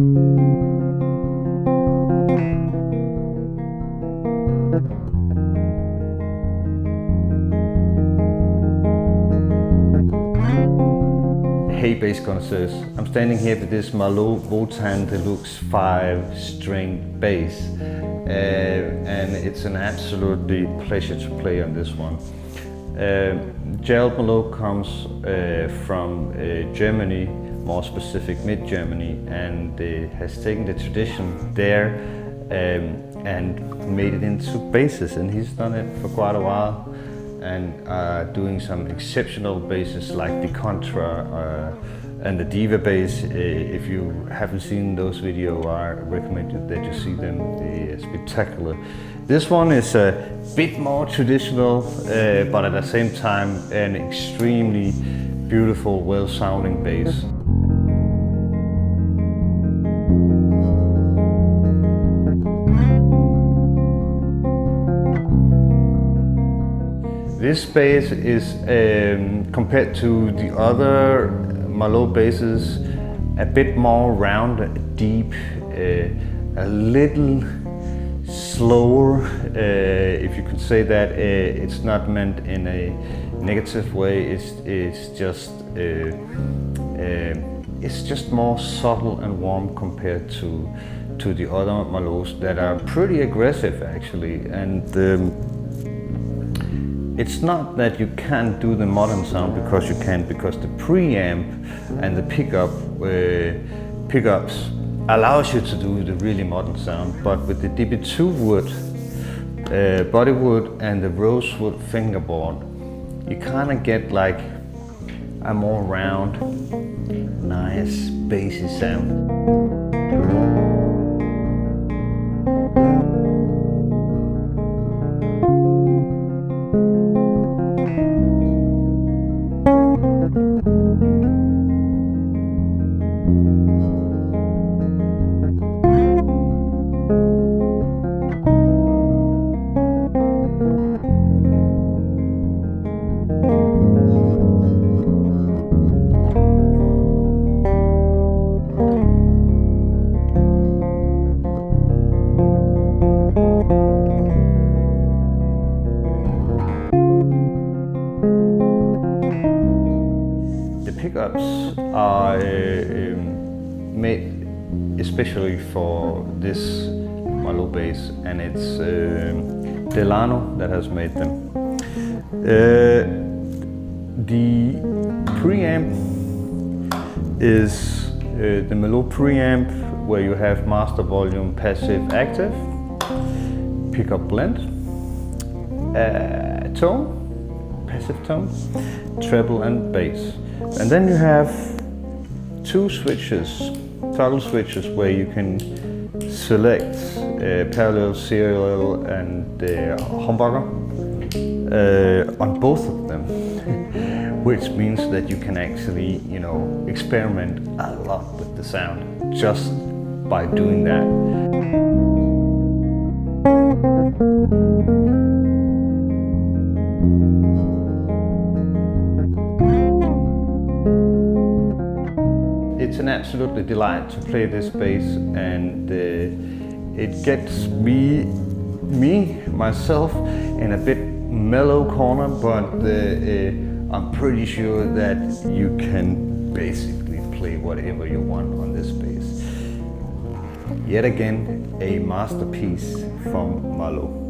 Hey bass connoisseurs, I'm standing here with this Marleaux Votan Deluxe 5 string bass uh, and it's an absolutely pleasure to play on this one. Uh, Gerald Marleaux comes uh, from uh, Germany, more specific mid-Germany and uh, has taken the tradition there um, and made it into basses and he's done it for quite a while and uh, doing some exceptional basses like the Contra uh, and the Diva bass. Uh, if you haven't seen those videos, I recommend that you see them. They're spectacular. This one is a bit more traditional, uh, but at the same time an extremely beautiful, well-sounding bass. This bass is, um, compared to the other Marleaux basses, a bit more round, deep, uh, a little slower, uh, if you could say that. Uh, it's not meant in a negative way, it's, it's just uh, uh, it's just more subtle and warm compared to to the other malos that are pretty aggressive actually and um, it's not that you can't do the modern sound because you can, because the preamp and the pickup uh, pickups allows you to do the really modern sound. But with the DB2 wood, uh, bodywood and the rosewood fingerboard, you kind of get like a more round, nice, bassy sound. Pickups are uh, um, made especially for this Marleaux bass and it's uh, Delano that has made them. Uh, the preamp is uh, the Marleaux preamp where you have master volume, passive, active, pickup blend, uh, tone, passive tone, treble and bass. And then you have two switches, toggle switches where you can select uh, parallel, serial and uh, humbucker uh, on both of them. Which means that you can actually, you know, experiment a lot with the sound just by doing that. An absolutely delight to play this bass and uh, it gets me, me, myself, in a bit mellow corner, but uh, uh, I'm pretty sure that you can basically play whatever you want on this bass. Yet again, a masterpiece from Marleaux.